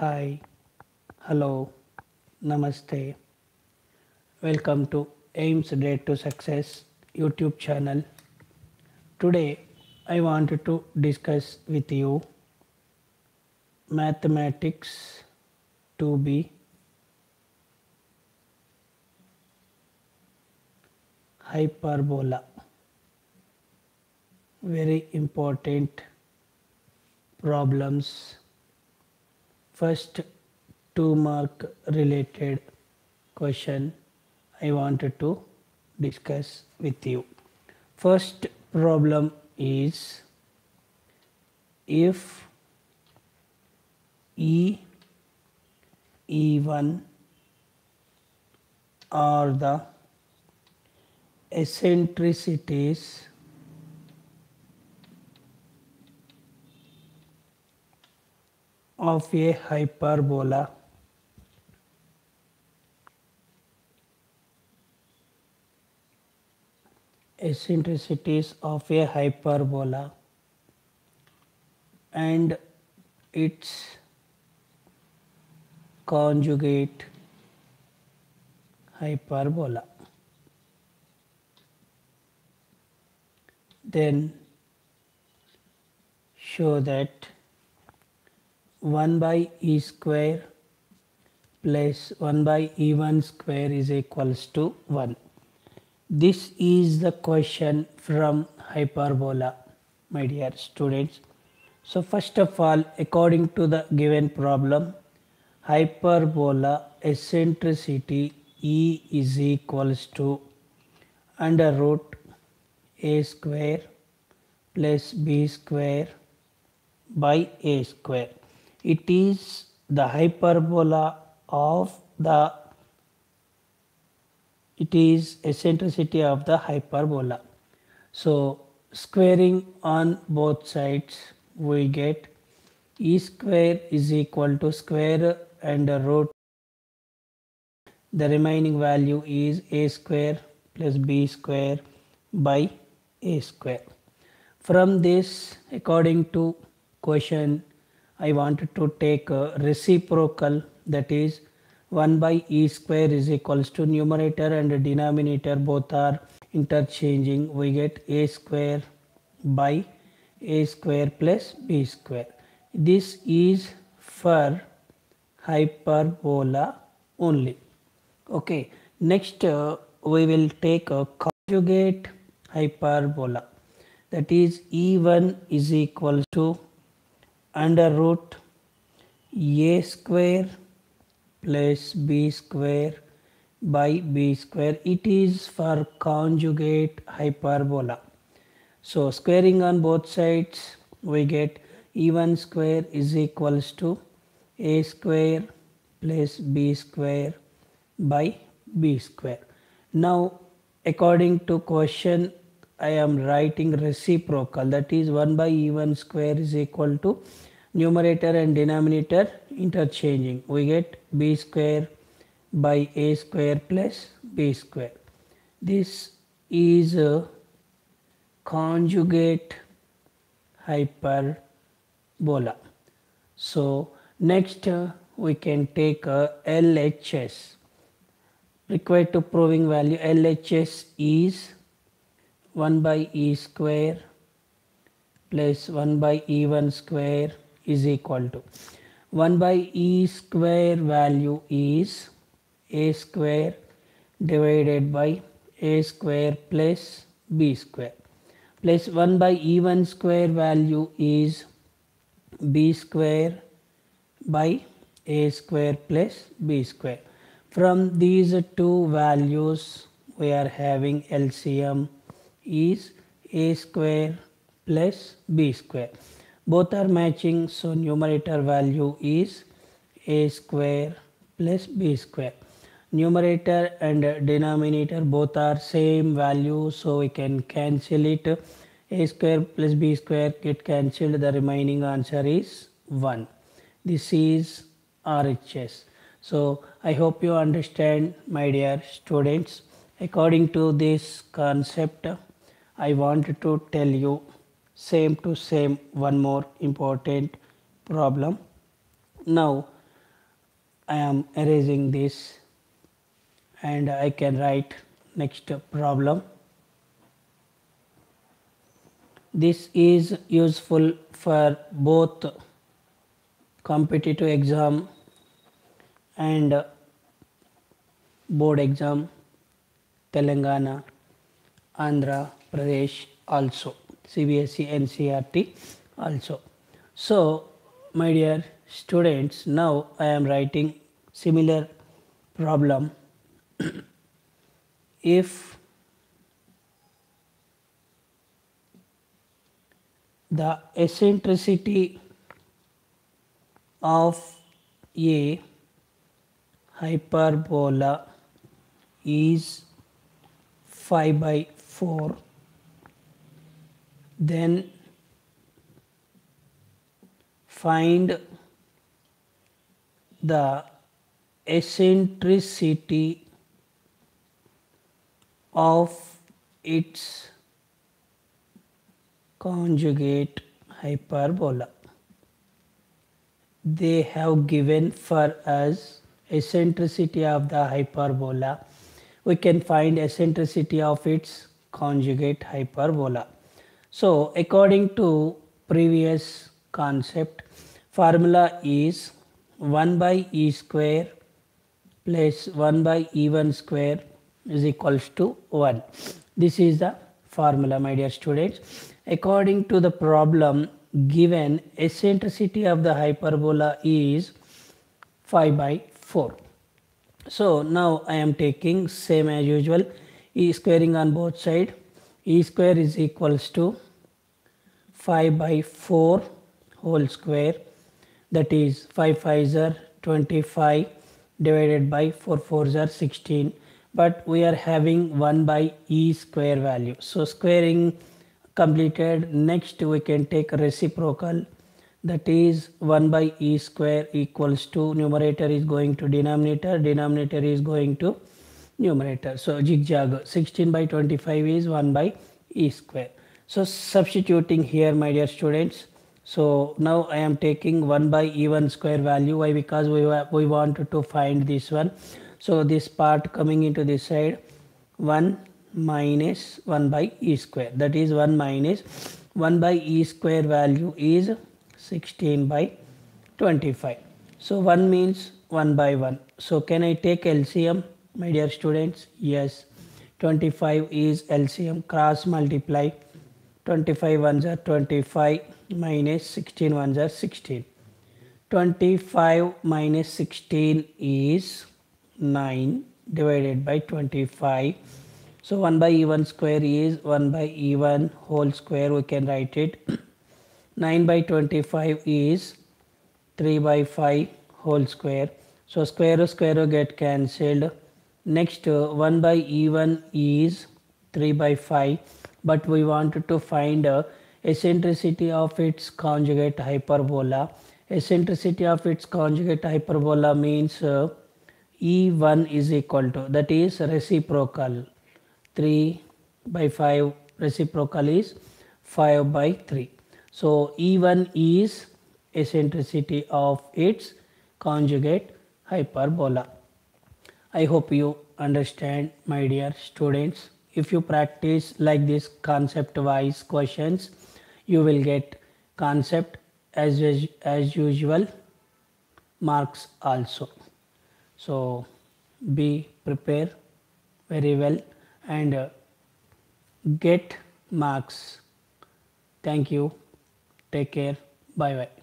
Hi, hello, namaste. Welcome to AIMS Dare to Success YouTube channel. Today I wanted to discuss with you mathematics 2b hyperbola very important problems first two mark related question I wanted to discuss with you. First problem is if E E1 are the eccentricities of a hyperbola. Eccentricities of a hyperbola and its conjugate hyperbola. Then show that 1 by e square plus 1 by e1 square is equals to 1. This is the question from hyperbola my dear students. So first of all according to the given problem hyperbola eccentricity E is equals to under root a square plus b square by a square. It is the hyperbola of the it is eccentricity of the hyperbola. So squaring on both sides we get e square is equal to square and root the remaining value is a square plus b square by a square. From this according to question I wanted to take a reciprocal that is 1 by e square is equals to numerator and denominator both are interchanging we get a square by a square plus b square. This is for hyperbola only. Okay, next uh, we will take a conjugate hyperbola that is E1 is equal to under root a square plus b square by b square it is for conjugate hyperbola. So squaring on both sides we get e1 square is equals to a square plus b square by b square. Now according to question I am writing reciprocal that is 1 by e1 square is equal to numerator and denominator interchanging we get b square by a square plus b square. This is a conjugate hyperbola. So next uh, we can take a LHS required to proving value LHS is 1 by e square plus 1 by e1 square is equal to 1 by e square value is a square divided by a square plus b square plus 1 by e1 square value is b square by a square plus b square. From these two values we are having LCM is a square plus b square. Both are matching so numerator value is a square plus b square. Numerator and denominator both are same value so we can cancel it. a square plus b square get cancelled the remaining answer is 1. This is RHS. So I hope you understand my dear students. According to this concept I wanted to tell you same to same one more important problem. Now I am erasing this and I can write next problem. This is useful for both competitive exam and board exam Telangana, Andhra Pradesh also, CBSE, NCERT also. So, my dear students, now I am writing similar problem. if the eccentricity of a hyperbola is 5 by 4 then find the eccentricity of its conjugate hyperbola. They have given for us eccentricity of the hyperbola we can find eccentricity of its conjugate hyperbola. So according to previous concept formula is 1 by e square plus 1 by e1 square is equals to 1. This is the formula my dear students. According to the problem given eccentricity of the hyperbola is 5 by 4. So now I am taking same as usual e squaring on both side e square is equals to 5 by 4 whole square. That is 5 5 are 25 divided by 4 4 are 16 but we are having 1 by e square value. So squaring completed. Next we can take reciprocal. That is 1 by e square equals to numerator is going to denominator. Denominator is going to numerator. So zigzag. 16 by 25 is 1 by e square so substituting here my dear students so now i am taking 1 by e1 square value why because we we want to find this one so this part coming into this side 1 minus 1 by e square that is 1 minus 1 by e square value is 16 by 25. So 1 means 1 by 1. So can I take LCM my dear students? Yes. 25 is LCM cross multiply 25 ones are 25 minus 16 ones are 16. 25 minus 16 is 9 divided by 25. So 1 by e1 square is 1 by e1 whole square we can write it 9 by 25 is 3 by 5 whole square. So square square get cancelled. Next uh, 1 by e1 is 3 by 5 but we wanted to find uh, eccentricity of its conjugate hyperbola. Eccentricity of its conjugate hyperbola means uh, e1 is equal to that is reciprocal 3 by 5 reciprocal is 5 by 3. So E1 is eccentricity of its conjugate hyperbola. I hope you understand my dear students. If you practice like this concept wise questions, you will get concept as, as usual marks also. So be prepared very well and uh, get marks. Thank you. Take care. Bye bye.